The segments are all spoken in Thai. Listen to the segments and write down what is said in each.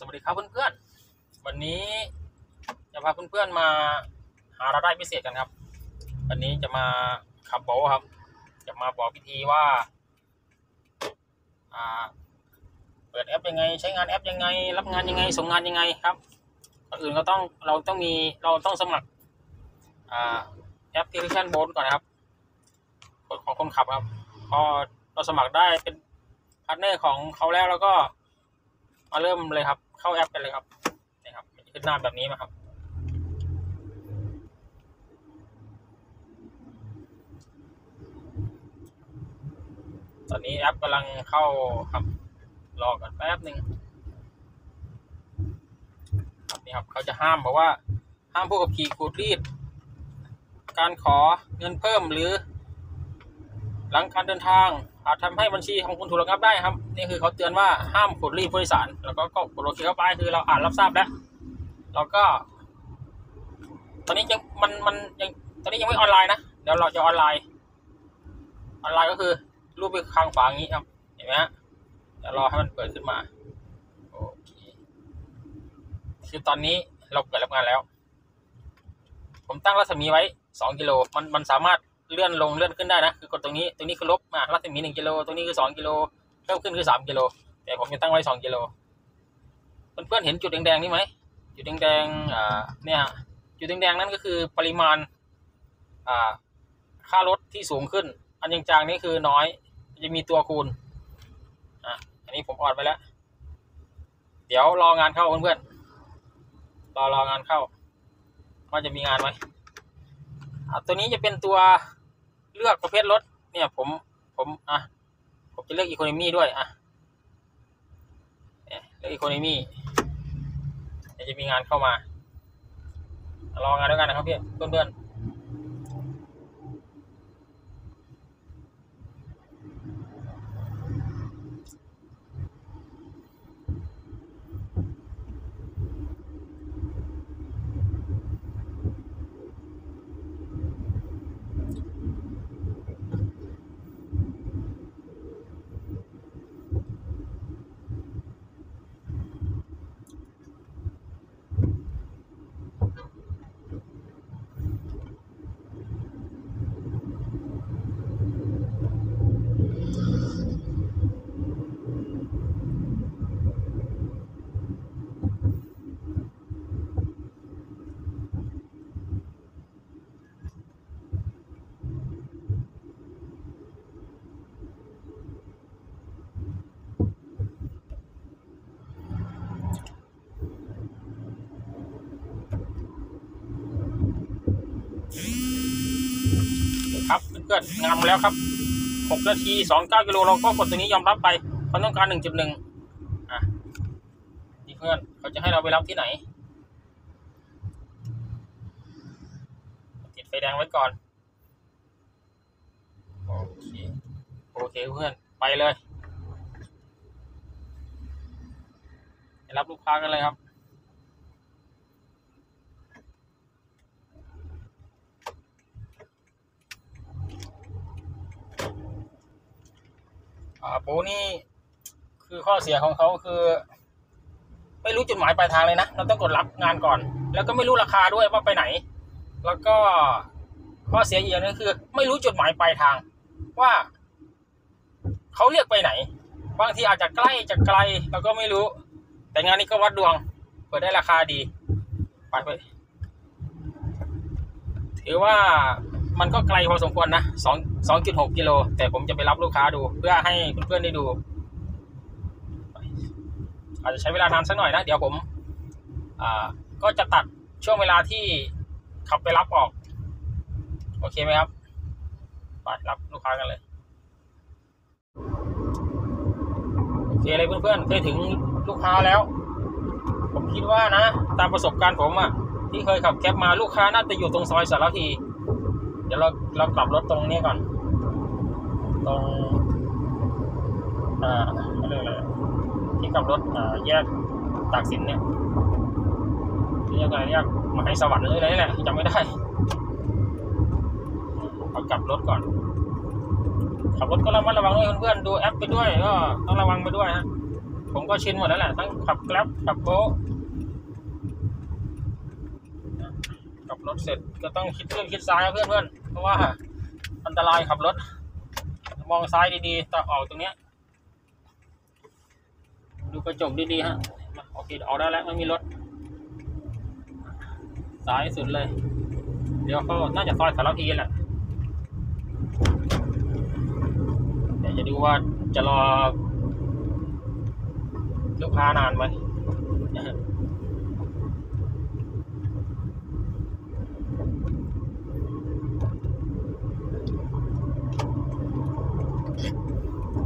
สวัสดีครับเพื่อนๆ วันนี้จะพาเพื่อนๆมาหารายได้พิเศษกันครับ วันนี้จะมาขับโบครับ จะมาบอกพิธีว่าเปิดแอปยังไง ใช้งานแอปยังไง รับงานยังไง ส่งงานยังไงครับก่อนอื่นเราต้องเราต้องมีเราต้องสมัครอแอปพลิเคชันโบนก่อนนะครับของคนขับครับ พอเราสมัครได้เป็นพาร์ทเนอร์ของเขาแล้วแล้วก็มาเริ่มเลยครับ เข้าแอปกันเลยครับนี่ครับมันจะขึ้นหน้าแบบนี้มาครับ ตอนนี้แอปกำลังเข้าครับ รอกันแป๊บหนึ่งครับนี่ครับเขาจะห้ามบอกว่า ห้ามผู้ขับขี่ขูดรีด การขอเงินเพิ่มหรือ หลังการเดินทาง อาจทำให้บัญชีของคุณถูกระงับได้ครับ นี่คือเขาเตือนว่าห้ามขูดรีดผู้โดยสาร แล้วก็ก็กดโอเคเข้าไปคือเราอ่านรับทราบแล้วแล้วก็ ตอนนี้ยังมันมันยังตอนนี้ยังไม่ออนไลน์นะเดี๋ยวเราจะออนไลน์ ออนไลน์ก็คือ รูปไปข้างฝาอย่างนี้ครับเห็นไหมฮะเดี๋ยวรอให้มันเปิดขึ้นมาโอเคคือตอนนี้เราเปิดรับงานแล้ว ผมตั้งรัศมีไว้สองกิโลมันมันสามารถ เลื่อนลงเลื่อนขึ้นได้นะคือกดตรงนี้ตรงนี้คือลบมารัศมีหนึ่งกิโลตรงนี้คือสองกิโลเพิ่มขึ้นคือสามกิโลแต่ผมจะตั้งไว้สองกิโลเพื่อนๆเห็นจุดแดงๆนี่ไหมจุดแดงๆอ่าเนี่ยจุดแดงๆนั่นก็คือปริมาณอ่าค่ารถที่สูงขึ้น อันจางๆนี่คือน้อยจะมีตัวคูณอะอันนี้ผมออดไปแล้ว เดี๋ยวรองานเข้าเพื่อนๆรอรองานเข้าว่าจะมีงานไหมอะตัวนี้จะเป็นตัว เลือกประเภทรถ เนี่ย ผม ผมอะผมจะเลือกอีโคโนมี่ด้วยอะเลือกอีโคโนมี่จะมีงานเข้ามา รองานด้วยกันนะครับพี่เพื่อนๆ ครับเพื่อนๆงามแล้วครับหกนาทีสองเก้ากิโลเราก็กดตรงนี้ยอมรับไปเขาต้องการหนึ่งจุดหนึ่งอะนี่เพื่อนเขาจะให้เราไปรับที่ไหน ติดไฟแดงไว้ก่อน โอเคโอเคเพื่อนไปเลยไปรับลูกค้ากันเลยครับ ปูนี่คือข้อเสียของเขาคือ ไม่รู้จุดหมายปลายทางเลยนะ เราต้องกดรับงานก่อน แล้วก็ไม่รู้ราคาด้วยว่าไปไหน แล้วก็ข้อเสียอีกอย่างนึงคือ ไม่รู้จุดหมายปลายทาง ว่าเขาเรียกไปไหน บางทีอาจจะใกล้จะไกลเราก็ไม่รู้ แต่งานนี้ก็วัดดวงเปิดได้ราคาดีไปไปถือว่า มันก็ไกลพอสมควรนะสองสองจุดหกกิโล แต่ผมจะไปรับลูกค้าดู เพื่อให้เพื่อนๆได้ดู อาจจะใช้เวลานานสักหน่อยนะ เดี๋ยวผม อ่า ก็จะตัดช่วงเวลาที่ขับไปรับออก โอเคไหมครับไปรับลูกค้ากันเลย โอเคเลยเพื่อนๆเคยถึงลูกค้าแล้ว ผมคิดว่านะ ตามประสบการณ์ผมอะที่เคยขับแคปมาลูกค้าน่าจะอยู่ตรงซอยสารที เดี๋ยวเราเรากลับรถตรงนี้ก่อน ตรง อ่าเรียกอะไรที่กลับรถอ่าแยกตากสินเนี่ยเรียกอะไรเรียกมาให้สวรรค์หรือะไรนี่แหละจำไม่ได้เอากลับรถก่อน ขับรถก็ระมัดระวังด้วยเพื่อนๆดูแอปไปด้วยก็ต้องระวังไปด้วยฮะผมก็ชินหมดแล้วแหละทั้งขับแกร็บขับโบ๊ะขับ รถเสร็จก็ต้องคิดเพื่อนคิดซ้ายนะเพื่อนเพื่อนเพราะว่าอันตรายขับรถ มองซ้ายดีๆตอออกตรงเนี้ย ดูกระจกดีๆฮะโอเคออกได้แล้วไม่มีรถซ้ายสุดเลย เดี๋ยวเขาน่าจะซอยสารพีแหละเดี๋ยวจะดูว่าจะรอลูกค้านานไหม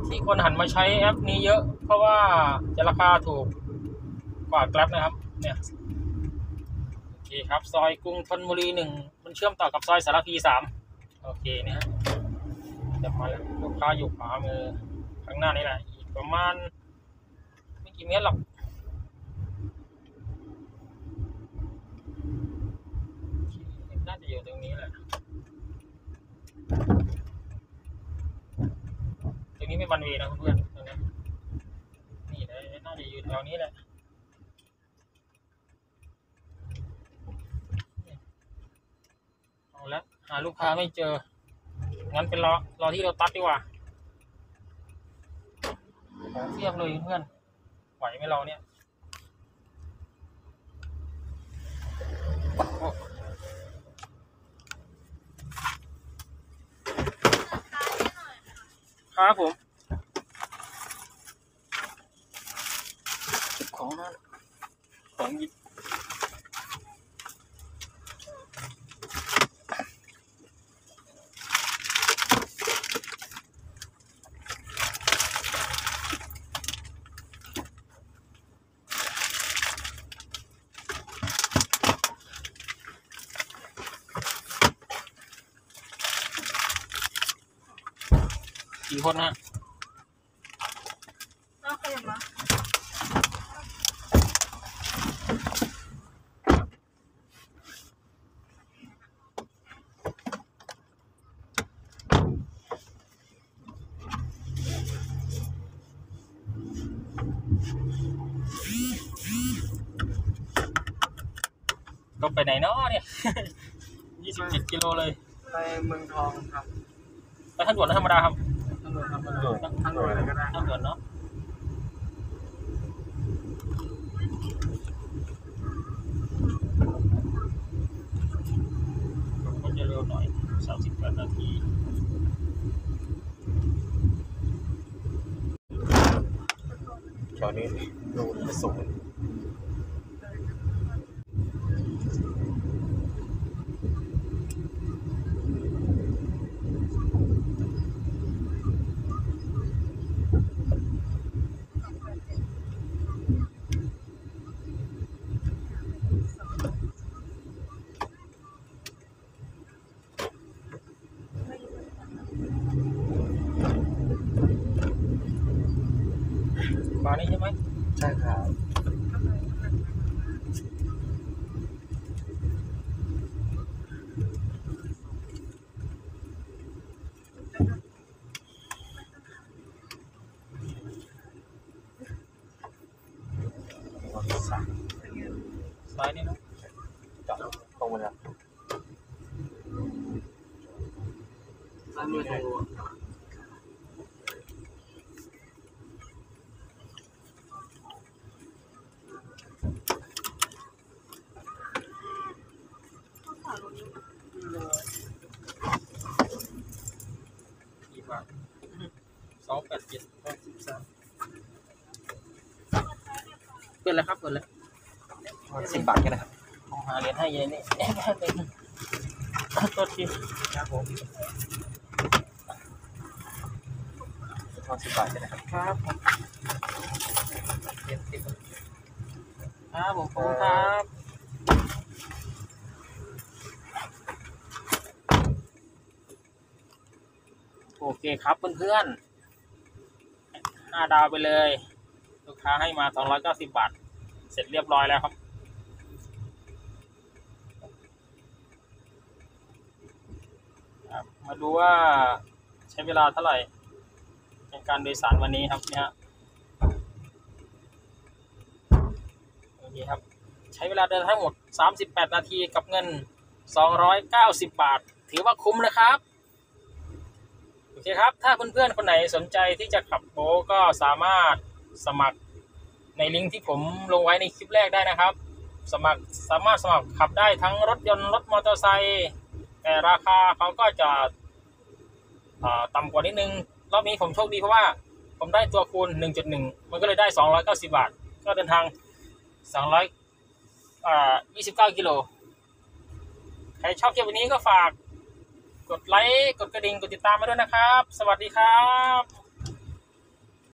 ที่ คนหันมาใช้แอปนี้เยอะ เพราะว่าจะราคาถูกกว่า Grab นะครับ เนี่ยโอเคครับ ซอยกรุงธนบุรีหนึ่งมันเชื่อมต่อกับซอยสารพีสามโอเคนะฮะจะมาแล้วลูกค้าอยู่ขวามือข้างหน้านี่แหละอีกประมาณไม่กี่เมตรหรอก น่าจะอยู่ตรงนี้แหละ ตรงนี้ไม่บัน เวย์นะเพื่อนตรงนี้นี่เลยน่าจะอยู่แถวนี้แหละเอาละหาลูกค้าไม่เจอ งั้นเป็นรอรอที่เราตัดดีกว่าเทียบเลยเพื่อน ไหวไหมเราเนี่ยครับผมเก็บของนั่นันกี่คนฮะ เอาขยับมา ก็ไปไหนเนาะเนี่ย ยี่สิบเจ็ดกิโลเลย ไปเมืองทองครับไปทางด่วนหรือธรรมดาครับทางด่วนธรรมดาทางด่วนอะไรก็ได้ทางด่วนเนาะก็จะเร็วหน่อยสามสิบแปดนาทีแถวนี้ดูจะสูงมานี่ใช่ไหมใช่ครับซ้ายนี่เนาะจับตรงไปแล้วร้านเมืองทองหลวง กี่บาทสองแปดเจ็ดแปดสิบสามเปิดแล้วครับเปิดแล้ว สิ บบาทก็ได้ครับผมหาเหรียญให้เย็นนี่เป็นตัวทีครับผมทอนสิบบาทก็ได้ครับครับผมเหรียญสิบครับผมขอบคุณครับโอเคครับเพื่อนๆห้าดาวไปเลย ลูกค้าให้มาสองร้อยเก้าสิบบาท เสร็จเรียบร้อยแล้วครับ ครับ มาดูว่าใช้เวลาเท่าไหร่ในการโดยสารวันนี้ครับเนี่ยฮะนี่ครับ ใช้เวลาเดินทั้งหมด 38 นาทีกับเงิน 290 บาท ถือว่าคุ้มนะครับ โอเคครับ ถ้าเพื่อนๆคนไหนสนใจที่จะขับโบก็สามารถสมัครในลิงก์ที่ผมลงไว้ในคลิปแรกได้นะครับ สมัครสามารถสมัครขับได้ทั้งรถยนต์รถมอเตอร์ไซค์แต่ราคาเขาก็จะ ต่ำกว่านิดนึง รอบนี้ผมโชคดีเพราะว่าผมได้ตัวคูณ 1.1 มันก็เลยได้ 290 บาท ก็เดินทาง200อ่า29 กิโล ใครชอบคลิปวันนี้ก็ฝากกดไลค์ กดกระดิ่ง กดติดตามมาด้วยนะครับ สวัสดีครับ